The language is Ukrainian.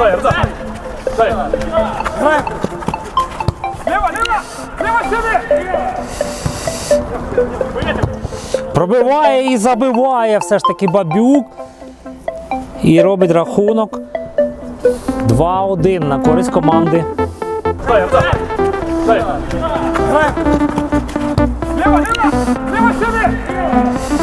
Стой, Эрза! Стой! Знаем! Лево, лево! Лево сюди! Пробиває і забиває все ж таки бабюк. І робить рахунок 2-1 на користь команди. Стой, Эрза! Стой! Знаем! Лево, лево! Лево сюди!